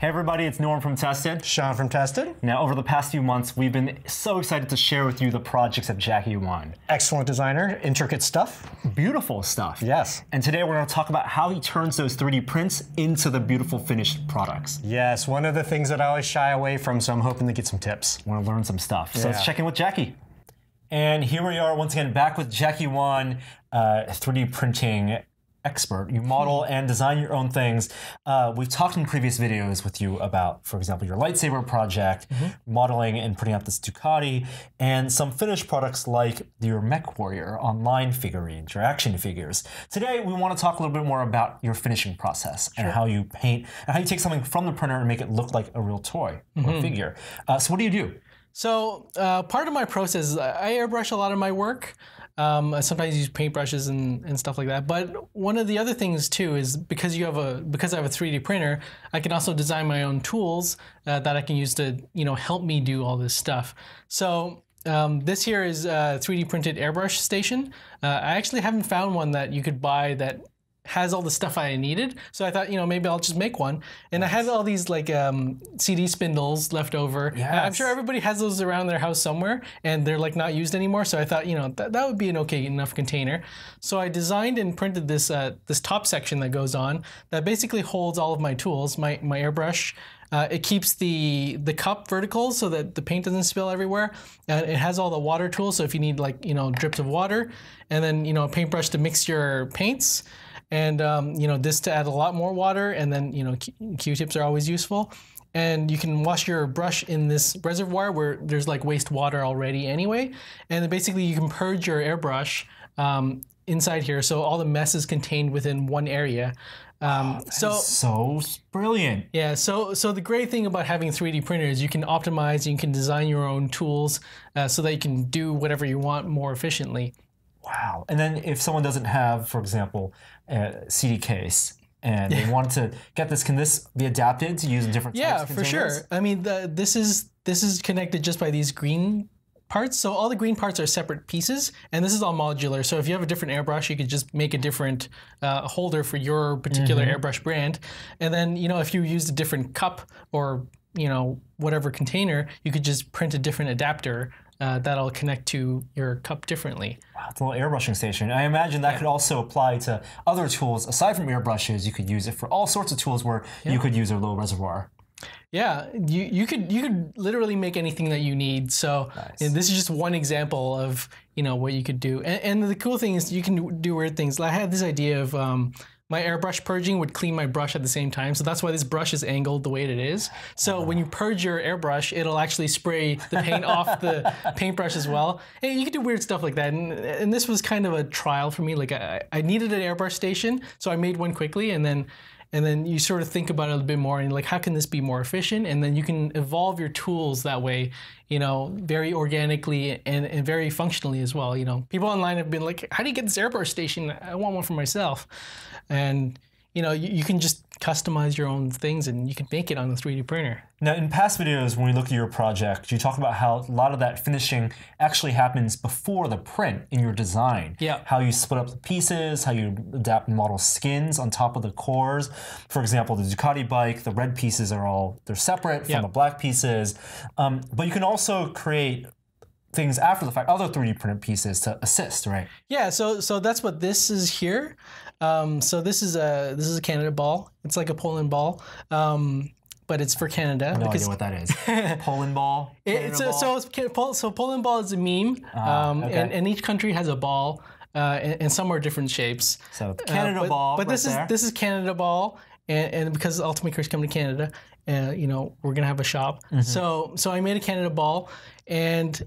Hey everybody, it's Norm from Tested. Sean from Tested. Now, over the past few months, we've been so excited to share with you the projects of Jacky Wan. Excellent designer, intricate stuff. Beautiful stuff. Yes. And today we're going to talk about how he turns those 3D prints into the beautiful finished products. Yes, one of the things that I always shy away from, so I'm hoping to get some tips. Want to learn some stuff. So let's check in with Jacky. And here we are once again back with Jacky Wan, uh, 3D printing expert. You model and design your own things. Uh, we've talked in previous videos with you about, for example, your lightsaber project, modeling and putting out this Ducati, and some finished products like your MechWarrior Online figurines, your action figures. Today, we want to talk a little bit more about your finishing process and how you paint and how you take something from the printer and make it look like a real toy or figure. Uh, so, what do you do? So uh, part of my process is I airbrush a lot of my work. Um, I sometimes use paintbrushes and, and stuff like that. But one of the other things too is because you have a because I have a 3D printer, I can also design my own tools uh, that I can use to you know help me do all this stuff. So um, this here is a 3D printed airbrush station. Uh, I actually haven't found one that you could buy that has all the stuff I needed. So I thought, you know, maybe I'll just make one. And I had all these like um, CD spindles left over. Uh, I'm sure everybody has those around their house somewhere, and they're like not used anymore. So I thought, you know, that, that would be an okay enough container. So I designed and printed this uh, this top section that goes on that basically holds all of my tools, my my airbrush. Uh, it keeps the the cup vertical so that the paint doesn't spill everywhere. And it has all the water tools, so if you need like you know drips of water, and then you know a paintbrush to mix your paints and um, you know this to add a lot more water and then you know Q- q-tips are always useful and you can wash your brush in this reservoir where there's like waste water already anyway and then basically you can purge your airbrush um, inside here so all the mess is contained within one area um, so So brilliant. yeah, so so the great thing about having 3D printers, you can optimize, you can design your own tools uh, so that you can do whatever you want more efficiently. Wow. And then if someone doesn't have, for example, a CD case and they want to get this, can this be adapted to use in different Yeah, types of for sure. I mean, the, this is this is connected just by these green parts. So all the green parts are separate pieces, and this is all modular. So if you have a different airbrush, you could just make a different uh, holder for your particular Mm-hmm. airbrush brand. And then you know if you used a different cup or you know whatever container, you could just print a different adapter. Uh, that'll connect to your cup differently. Wow, it's a little airbrushing station. I imagine that could also apply to other tools aside from airbrushes. You could use it for all sorts of tools where you could use a little reservoir. Yeah, you, you could you could literally make anything that you need. So and this is just one example of you know what you could do. And, and the cool thing is you can do weird things. I had this idea of um, my airbrush purging would clean my brush at the same time. So that's why this brush is angled the way it is. So when you purge your airbrush, it'll actually spray the paint off the paintbrush as well. And you can do weird stuff like that. And, and this was kind of a trial for me. Like I, I needed an airbrush station, so I made one quickly, and then and then you sort of think about it a bit more and like how can this be more efficient? And then you can evolve your tools that way you know very organically and, and very functionally as well you know. People online have been like how do you get this airbrush station? I want one for myself. And you know you, you can just customize your own things and you can make it on the 3d printer Now, in past videos, when we look at your project, you talk about how a lot of that finishing actually happens before the print in your design. Yeah. How you split up the pieces, how you adapt model skins on top of the cores. For example, the Ducati bike, the red pieces are all they're separate from Yeah. the black pieces. Um, but you can also create things after the fact, other 3D printed pieces to assist, right? Yeah, so so that's what this is here. Um, so this is a this is a Canada ball. It's like a Poland ball, um, but it's for Canada. No idea what that is. Poland ball. Canada it's a, ball? so so Poland ball is a meme, um, okay. and, and each country has a ball, uh, and, and some are different shapes. So Canada Uh, but, ball. but right this is this is Canada ball, and, and because Ultimaker's come to Canada, uh, you know we're gonna have a shop. Mm-hmm. So so I made a Canada ball, and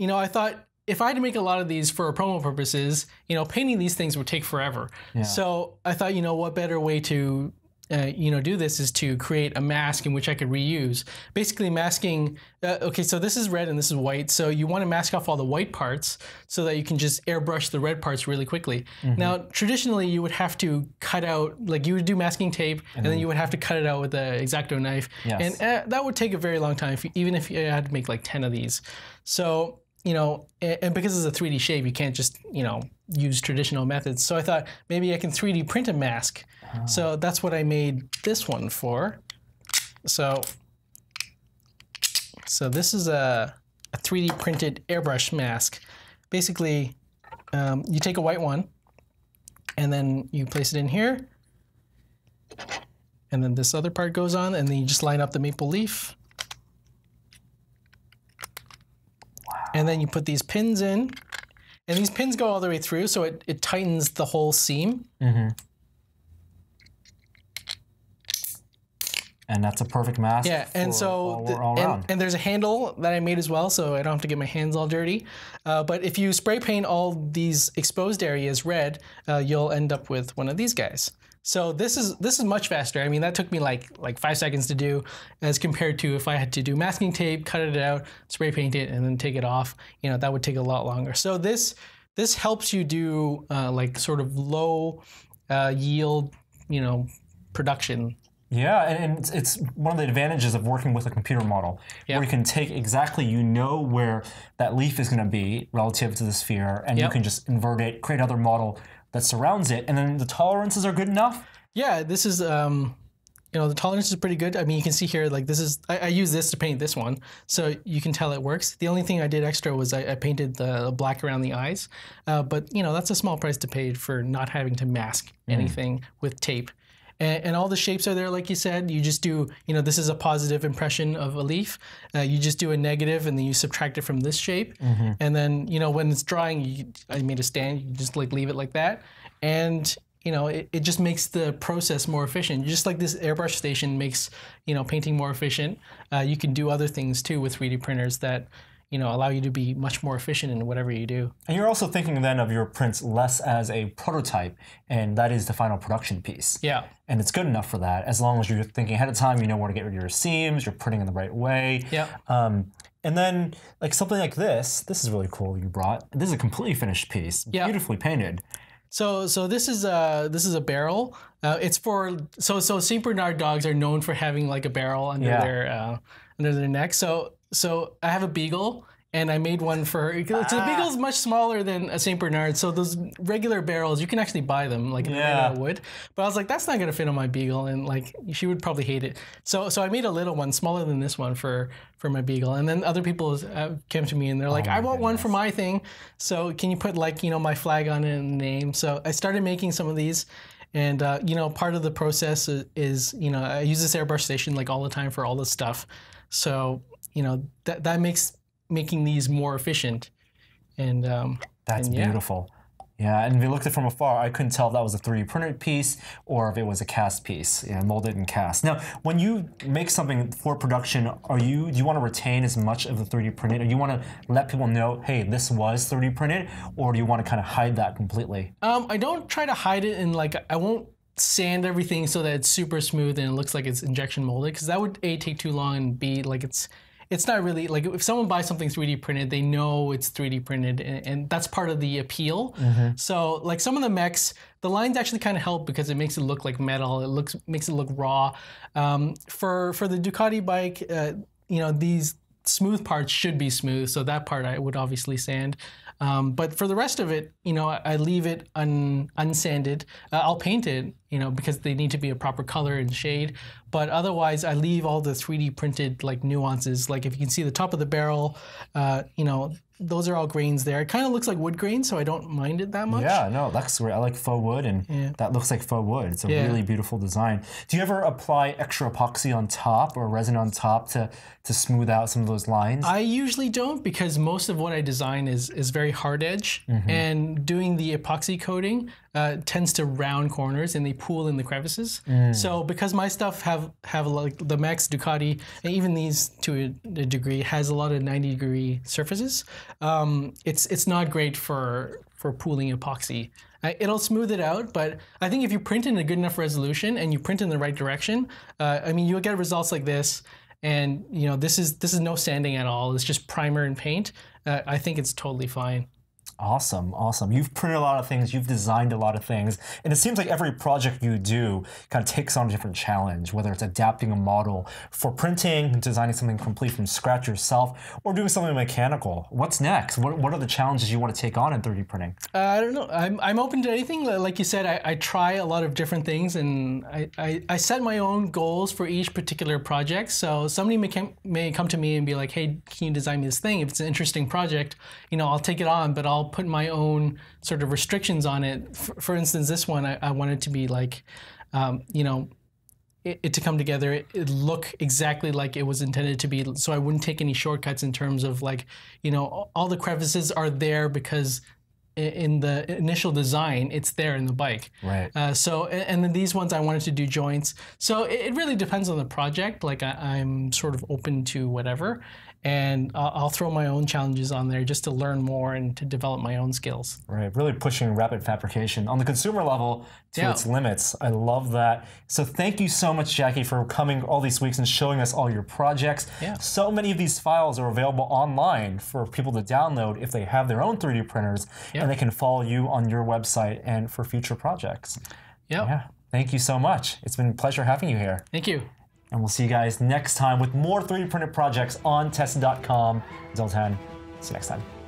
you know I thought if I had to make a lot of these for promo purposes, you know painting these things would take forever. So I thought you know what better way to uh, you know do this is to create a mask in which I could reuse. Basically masking. Uh, okay, so this is red and this is white. So you want to mask off all the white parts so that you can just airbrush the red parts really quickly. Now traditionally you would have to cut out like you would do masking tape and, then you would have to cut it out with an X-Acto knife, Yes. and uh, that would take a very long time. If you, even if you had to make like ten of these, so you know, and, and because it's a 3D shape, you can't just you know use traditional methods. So I thought maybe I can 3D print a mask. So that's what I made this one for. So, so this is a, a 3D printed airbrush mask. Basically, um, you take a white one, and then you place it in here, and then this other part goes on, and then you just line up the maple leaf. And then you put these pins in, and these pins go all the way through, so it, it tightens the whole seam. And that's a perfect mask. Yeah, and so all, the- all and, and there's a handle that I made as well, so I don't have to get my hands all dirty. Uh, but if you spray paint all these exposed areas red, uh, you'll end up with one of these guys. So this is this is much faster. I mean, that took me like like five seconds to do, as compared to if I had to do masking tape, cut it out, spray paint it, and then take it off. You know, that would take a lot longer. So this this helps you do uh, like sort of low uh, yield, you know, production Yeah, and, it's, it's one of the advantages of working with a computer model, where you can take exactly, you know where that leaf is going to be relative to the sphere, and you can just invert it, create another model that surrounds it, and then the tolerances are good enough. Yeah, this is um, you know, the tolerance is pretty good. I mean, you can see here, like this is I, I use this to paint this one, so you can tell it works. The only thing I did extra was I, I painted the black around the eyes, uh, but you know that's a small price to pay for not having to mask anything with tape. And, and all the shapes are there, like you said. You just do, you know, this is a positive impression of a leaf. Uh, you just do a negative, and then you subtract it from this shape. And then, you know, when it's drying, you, I made a stand. You just like leave it like that, and you know, it, it just makes the process more efficient. Just like this airbrush station makes, you know, painting more efficient. Uh, you can do other things too with 3D printers that, you know, allow you to be much more efficient in whatever you do. And you're also thinking then of your prints less as a prototype, and that is the final production piece. Yeah. And it's good enough for that, as long as you're thinking ahead of time, you know where to get rid of your seams, you're printing in the right way. Yeah. Um, and then, like something like this, this is really cool. You brought this is a completely finished piece, Yeah. beautifully painted. So so this is a this is a barrel. Uh, it's for so so Saint Bernard dogs are known for having like a barrel under Yeah. their uh, under their neck. So so I have a beagle. And I made one for her. So the beagle is much smaller than a Saint Bernard. So those regular barrels, you can actually buy them like in Yeah. wood. But I was like, that's not gonna fit on my beagle, and like she would probably hate it. So so I made a little one, smaller than this one for for my beagle. And then other people uh, came to me and they're like, I want one for my thing. So can you put like you know my flag on it and name? So I started making some of these. And uh, you know, part of the process is, is, you know, I use this airbrush station like all the time for all this stuff. So you know that that makes making these more efficient. And um, That's And yeah. beautiful. Yeah, and if you looked at it from afar, I couldn't tell if that was a 3D printed piece or if it was a cast piece, know, molded and cast. Now, when you make something for production, are you do you want to retain as much of the 3D printed, or do you want to let people know, hey, this was 3D printed, or do you want to kind of hide that completely? Um, I don't try to hide it and like I won't sand everything so that it's super smooth and it looks like it's injection molded because that would a take too long and b like it's it's not really like if someone buys something 3D printed, they know it's 3D printed, and, and that's part of the appeal. So like some of the mechs, the lines actually kind of help because it makes it look like metal. It looks makes it look raw. Um, for for the Ducati bike, uh, you know these smooth parts should be smooth, so that part I would obviously sand. Um, but for the rest of it, you know, I, I leave it un, unsanded. Uh, I'll paint it, you know, because they need to be a proper color and shade. But otherwise, I leave all the 3D printed like nuances. Like if you can see the top of the barrel, uh, you know, those are all grains there. It kind of looks like wood grain, so I don't mind it that much. Yeah, no, that's great. I like faux wood, and that looks like faux wood. It's a Yeah. really beautiful design. Do you ever apply extra epoxy on top or resin on top to to smooth out some of those lines? I usually don't because most of what I design is is very hard edge, and doing the epoxy coating uh, tends to round corners and they pool in the crevices. So because my stuff have have like the mechs Ducati and even these to a, degree has a lot of ninety degree surfaces, um, it's it's not great for for pooling epoxy. Uh, it'll smooth it out, but I think if you print in a good enough resolution and you print in the right direction, uh, I mean, you'll get results like this and you know this is this is no sanding at all. It's just primer and paint. Uh, i think it's totally fine Awesome, awesome. You've printed a lot of things, you've designed a lot of things, and it seems like every project you do kind of takes on a different challenge, whether it's adapting a model for printing, designing something complete from scratch yourself, or doing something mechanical. What's next? What, what are the challenges you want to take on in 3D printing? Uh, I don't know. I'm, I'm open to anything. Like you said, I, I try a lot of different things and I, I, I set my own goals for each particular project. So somebody may, come, may come to me and be like, hey, can you design me this thing? If it's an interesting project, you know, I'll take it on, but I'll put my own sort of restrictions on it. For, for instance, this one, I, I wanted to be like, um, you know, it, it, to come together, it, it look exactly like it was intended to be. So I wouldn't take any shortcuts in terms of like, you know, all the crevices are there because in the initial design, it's there in the bike. Right. Uh, so, and then these ones I wanted to do joints. So it, it really depends on the project. Like I, am sort of open to whatever and I'll, I'll, throw my own challenges on there just to learn more and to develop my own skills. Right, really pushing rapid fabrication on the consumer level to yeah. its limits. I love that. So thank you so much, Jacky, for coming all these weeks and showing us all your projects. Yeah. So many of these files are available online for people to download if they have their own 3D printers, yeah. and they can follow you on your website and for future projects. Yep. Yeah. Thank you so much. It's been a pleasure having you here. Thank you. And we'll see you guys next time with more 3D printed projects on. Until then, see you next time.